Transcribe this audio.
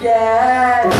Yeah.